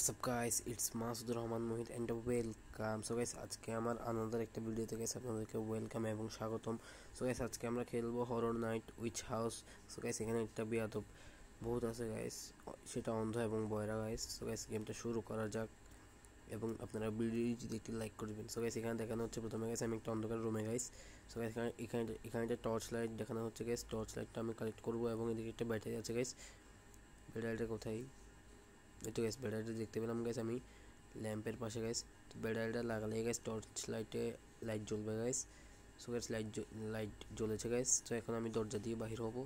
What's up guys it's Masudur Rahman Mohit and welcome so guys আজকে আমার আনন্দের একটা ভিডিওতে গাইস আপনাদেরকে ওয়েলকাম এবং স্বাগতম। সো গাইস আজকে আমরা খেলব horror night witch house so guys এখানে একটা বিয়াদব বহুত আছে গাইস সেটা অন্ধ এবং বয়রা গাইস সো গাইস গেমটা শুরু করা যাক। এবং আপনারা ভিডিও যদি একটি লাইক করবেন। সো গাইস এখানে দেখানো হচ্ছে প্রথমে গাইস আমি একটা অন্ধকার রুমে গাইস সো গাইস এখানে এখানে এখানে একটা টর্চ লাইট দেখানো হচ্ছে গাইস টর্চ লাইটটা আমি কালেক্ট করব এবং এদিকে একটা ব্যাটারি আছে গাইস ব্যাটারিটা কোথায়? এই তো গ্যাস ব্যাটারিটা দেখতে পেলাম গ্যাস আমি। ল্যাম্পের পাশে গ্যাস তো ব্যাটারিটা লাগালে গ্যাস টর্চ লাইটে লাইট জ্বলবে guys so guys light light জ্বলেছে guys তো এখন আমি দরজা দিয়ে বাহির হব।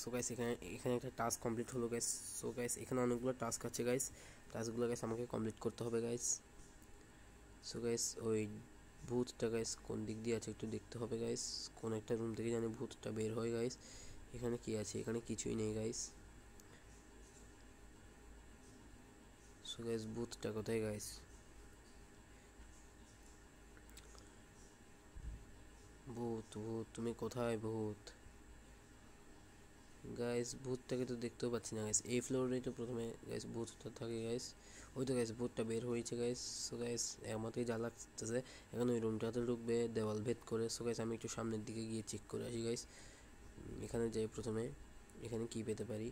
সো গ্যাস এখানে এখানে একটা টাস্ক কমপ্লিট হলো গ্যাস সো গ্যাস এখানে অনেকগুলো টাস্ক আছে গ্যাস টাস্কগুলো গ্যাস আমাকে কমপ্লিট করতে হবে গ্যাস সো গ্যাস ওই ভূতটা গ্যাস কোন দিক দিয়ে আছে একটু দেখতে হবে গাইস কোন একটা রুম থেকে জানি ভূতটা বের হয় গাইস এখানে কি আছে? এখানে কিছুই নেই গাইস সো গাইস ভূতটা কোথায় গাইস ভূত ভূত তুমি কোথায় ভূত গাইস ভূতটাকে তো দেখতেও পাচ্ছি না গাইস এই ফ্লোরেই তো প্রথমে গাইস ভূতটা থাকে গাইস ওই তো গাইস ভূতটা বের হয়েছে গাইস সো গাইস আমাতেই যা লাগতেছে, এখন ওই রুমটাতে ঢুকবে, দেওয়াল ভেদ করে। সো গাইস আমি একটু সামনের দিকে গিয়ে চেক করে আসি গাইস এখানে যাই প্রথমে, এখানে কি পেতে পারি?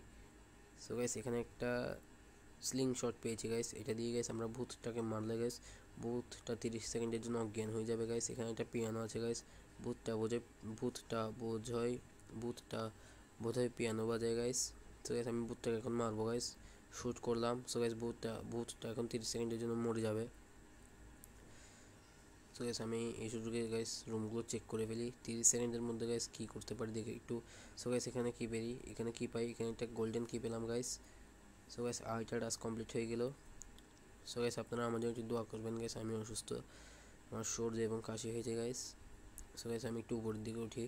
সো গাইস এখানে একটা স্লিং শট পেয়েছি গাইস এটা দিয়ে গাইস আমরা ভূতটাকে মারলে গাইস ভূতটা তিরিশ সেকেন্ডের জন্য অজ্ঞান হয়ে যাবে গাইস এখানে একটা পিয়ানো আছে গাইস ভূতটা বোঝে, ভূতটা বোঝয়, ভূতটা বোধহয় পিয়ানো বাজায় গাইস তো গাইস আমি ভূতটাকে এখন মারবো গাইস শ্যুট করলাম। সো গাইস ভূতটা ভূতটা এখন তিরিশ সেকেন্ডের জন্য মরে যাবে। সো গাইস আমি এই সুযোগে গাইস রুমগুলো চেক করে ফেলি। তিরিশ সেকেন্ডের মধ্যে গাইস কী করতে পারি, দেখে একটু। সো গাইস এখানে কী পেরি এখানে কী পাই? এখানে একটা গোল্ডেন কী পেলাম গাইস সো গাইস আইটা টাস্ক কমপ্লিট হয়ে গেল। সো গাইস আপনারা আমার জন্য একটু দোয়া করবেন গাইস আমি অসুস্থ। আমার সর্দি এবং কাশি হয়েছে গাইস সো গাইস আমি একটু উপরের দিকে উঠি।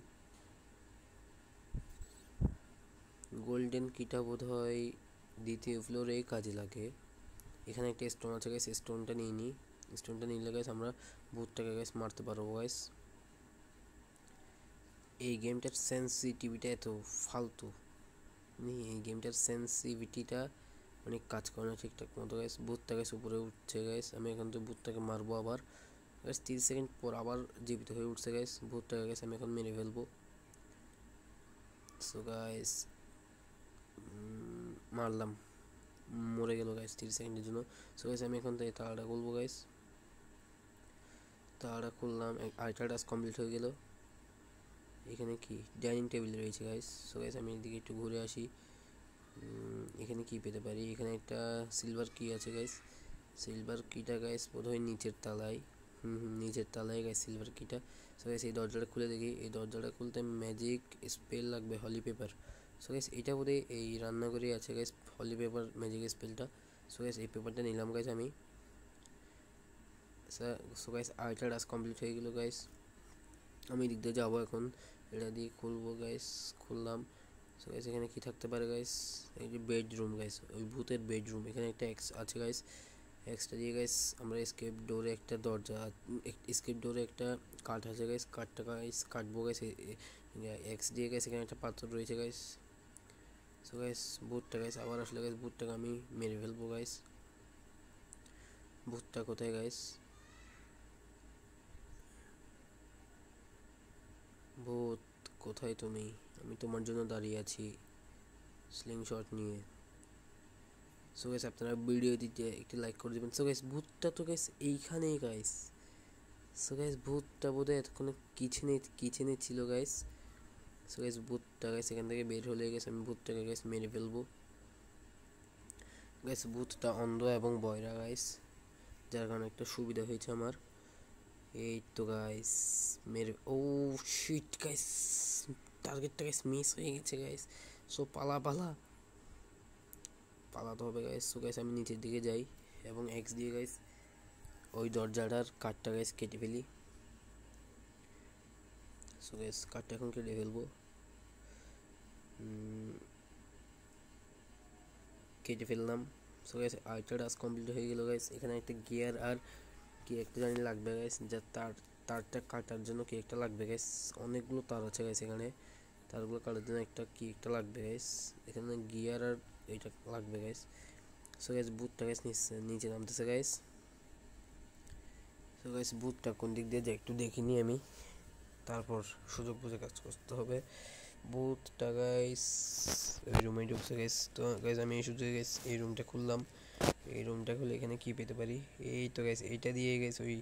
গোল্ডেন কিটা বোধ হয় দ্বিতীয় ফ্লোরে কাজে লাগে। এখানে একটা স্টোন আছে গাইস স্টোনটা নিয়ে নিই স্টোনটা নিলে গাইস আমরা ভূতটাকে গাইস মারতে পারব গাইস এই গেমটার সেন্সিটিভিটা এত ফালতু। মানে এই গেমটার সেন্সিভিটিটা অনেক কাজ করে না ঠিকঠাক মতো গাইস ভূতটা গাইস উপরে উঠছে গাইস আমি এখন তো ভূতটাকে মারবো আবার গাইস তিরিশ সেকেন্ড পর আবার জীবিত হয়ে উঠছে গাইস ভূতটাকে গাইস আমি এখন মেরে ফেলব। সো গাইস মারলাম। মরে গেল গাইস তিরিশ সেকেন্ডের জন্য। সো গাইস আমি এখন এই তাড়াটা খুলবো গাইস তাড়াটা খুললাম আরেকটা টাস্ক কমপ্লিট হয়ে গেল। এখানে কি? ডাইনিং টেবিল রয়েছে গাইস সো গাইস আমি এদিকে একটু ঘুরে আসি। এখানে কি পেতে পারি? এখানে একটা সিলভার কি আছে গাইস সিলভার কিটা গাইস বোধহয় নিচের তালায়। হুম হুম, নিচের তালায় গাইস সিলভার কিটা সো গাইস এই দরজাটা খুলে দেখি। এই দরজাটা খুলতে ম্যাজিক স্পেল লাগবে হলি পেপার সো গাইস এটা বোধহয় এই রান্নাঘরেই আছে গাইস হলি পেপার ম্যাজিক স্পেলটা সো গাইস এই পেপারটা নিলাম গাইস আমি। সো গাইস আরেকটা টাস্ক কমপ্লিট হয়ে গেল গাইস আমি দিক দিয়ে যাব এখন। এটা দিয়ে খুলবো গাইস খুললাম। সো গাইস এখানে কি থাকতে পারে গাইস এই যে বেডরুম গাইস ওই ভূতের বেডরুম এখানে একটা এক্স আছে গাইস এক্সটা দিয়ে গাইস আমরা স্কেপ ডোরে একটা দরজা স্কেপ ডোরে একটা কাঠ আছে গাইস কাঠটা গাইস কাটবো গাইস এক্স দিয়ে গাইস এখানে একটা পাথর রয়েছে গাইস সো গাইস ভূতটা গাইস আবার আসলে গাইস ভূতটাকে আমি মেরে ফেলব গাইস ভূতটা কোথায় গাইস ভূত। কোথায় তুমি? আমি তোমার জন্য দাঁড়িয়ে আছি স্লিং শট নিয়ে। সো গাইস আপনারা ভিডিও দিতে একটি লাইক করে দেবেন। সো গাইস ভূতটা তো গাইস এইখানেই গাইস সো গাইস ভূতটা বোধহয় এতক্ষণে কিচেনে কিচেনে ছিল গাইস সো গাইস ভূতটা গাইস এখান থেকে বের হলে গেছে আমি ভূতটাকে গাইস মেরে ফেলব। গাইস ভূতটা অন্ধ এবং বয়রা গাইস যার কারণে একটা সুবিধা হয়েছে আমার। এই তো গাইস মেরে ও শিট গাইস টার্গেটটা গাইস মিস হয়ে গেছে গাইস সো পালা পালা পালাতে হবে গাইস সো গাইস আমি নিচের দিকে যাই এবং এক্স দিয়ে গাইস ওই দরজাটার কাঠটা গাইস কেটে ফেলি সো গাইস কাঠটা এখন কেটে ফেলব কেটে ফেললাম সো গাইস আরেকটা টাস্ক কমপ্লিট হয়ে গেল গাইস এখানে একটা গিয়ার আর কি একটা জানি লাগবে গাইস যা তার তারটা কাটার জন্য কি একটা লাগবে গাইস অনেকগুলো তার আছে গাইস এখানে। তারগুলো কাটার জন্য একটা কি একটা লাগবে গাইস এখানে গিয়ার আর এটা লাগবে গাইস সো গাইস বুটটা গাইস নিচে নিচে নামতেছে গাইস সো গাইস বুটটা কোন দিক দিয়ে যায় একটু দেখিনি আমি। তারপর সুযোগ বুঝে কাজ করতে হবে। বুটটা গাইস এই রুমে ঢুকছে গাইস তো গাইস আমি এই সুযোগে গাইস এই রুমটা খুললাম। এই রুমটা খুলে এখানে কি পেতে পারি? এই তো গাইস এইটা দিয়ে গেছে ওই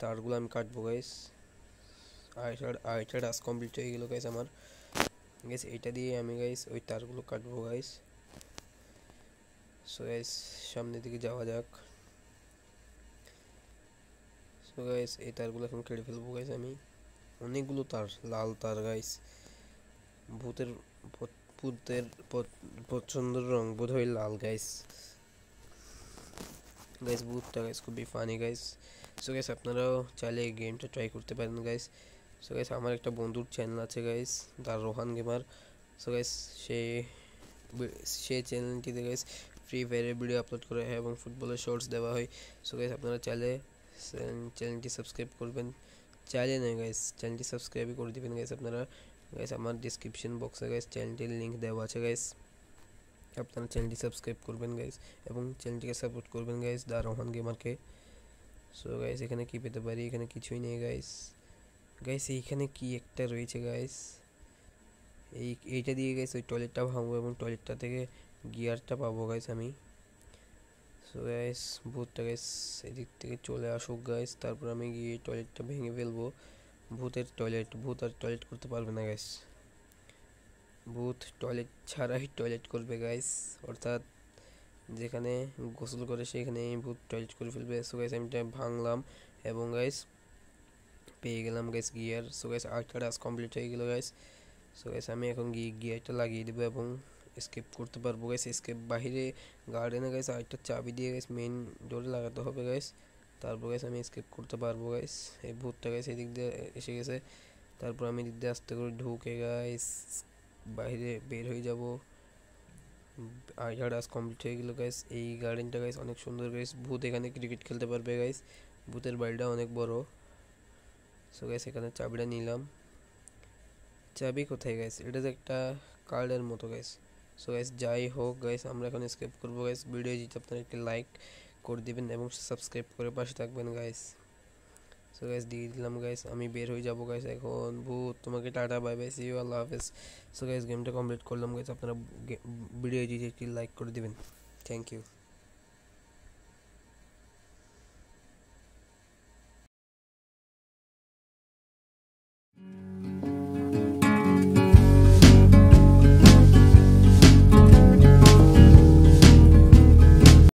তারগুলো আমি কাটবো গাইস আইটার আইটার টাস্ক কমপ্লিট হয়ে গেল গাইস আমার। গাইস এইটা দিয়ে আমি গাইস ওই তারগুলো কাটবো গাইস সো গাইস সামনের দিকে যাওয়া যাক। সো গাইস এই তারগুলো এখন কেটে ফেলব গাইস আমি। অনেকগুলো তার, লাল তার গাইস ভূতের ভূতের পছন্দের রং বোধ হয় লাল গাইস গাইস ভূতটা গাইস খুবই ফানি গাইস সো গাইস আপনারাও চাইলে এই গেমটা ট্রাই করতে পারেন গাইস সো গাইস আমার একটা বন্ধুর চ্যানেল আছে গাইস তার রোহান গেমার সো গাইস সে সে চ্যানেলটিতে গাইস ফ্রি ফায়ারের ভিডিও আপলোড করা হয় এবং ফুটবলের শর্টস দেওয়া হয় সো গাইস আপনারা চাইলে চ্যানেলটি সাবস্ক্রাইব করবেন চাইলে নয় গাইস চ্যানেলটি সাবস্ক্রাইবই করে দিবেন গাইস আপনারা গাইস আমার ডিসক্রিপশন বক্সে গাইস চ্যানেলটির লিঙ্ক দেওয়া আছে গাইস আপনারা চ্যানেলটি সাবস্ক্রাইব করবেন গাইস এবং চ্যানেলটিকে সাপোর্ট করবেন গাইস দা রোহান গেমারকে সো গাইস এখানে কি পেতে পারি? এখানে কিছুই নেই গাইস গাইস এইখানে কি একটা রয়েছে গাইস এই, এইটা দিয়ে গাইস ওই টয়লেটটা ভাঙবো এবং টয়লেটটা থেকে গিয়ারটা পাবো গাইস আমি। সো গাইস ভূতটা গাইস এদিক থেকে চলে আসুক গাইস তারপর আমি গিয়ে টয়লেটটা ভেঙে ফেলব। ভূতের টয়লেট ভূত আর টয়লেট করতে পারবে না গাইস ভূত টয়লেট ছাড়াই টয়লেট করবে গাইস অর্থাৎ যেখানে গোসল করে সেখানে ভূত টয়লেট করে ফেলবে। সো গাইস আমি ভাঙলাম এবং গাইস পেয়ে গেলাম গাইস গিয়ার সো গাইস আটটা টাস্ক কমপ্লিট হয়ে গেল গাইস সো গাইস আমি এখন গিয়ে গিয়ারটা লাগিয়ে দেবো এবং স্কেপ করতে পারব গাইস স্কেপ বাহিরে গার্ডেনে গাইস আরেকটা চাবি দিয়ে গাইস মেন ডোরে লাগাতে হবে গাইস তারপর গাইস আমি স্কেপ করতে পারব গাইস এই ভূতটা গাইস এদিক দিয়ে এসে গেছে। তারপর আমি এদিক দিয়ে আস্তে করে ঢুকে গাইস বাইরে বের হয়ে যাব। আইডা টাস্ক কমপ্লিট হয়ে গেল গাইস এই গার্ডেনটা গাইস অনেক সুন্দর গাইস ভূত এখানে ক্রিকেট খেলতে পারবে গাইস ভূতের বাড়িটা অনেক বড়। সো গাইস এখানে চাবিটা নিলাম। চাবি কোথায় গাইস এটা যে একটা কার্ডের মতো গাইস সো গাইস যাই হোক গাইস আমরা এখন স্কেপ করব গাইস ভিডিও যদি আপনারা একটি লাইক করে দিবেন এবং সাবস্ক্রাইব করে পাশে থাকবেন গাইস সো গাইস দিয়ে দিলাম গাইস আমি বের হয়ে যাব গাইস এখন। ভূত, তোমাকে tata bye bye see you আল্লাহ হাফেজ। সো গাইস গেমটা কমপ্লিট করলাম গাইস আপনারা ভিডিও যদি একটি লাইক করে দিবেন। Thank you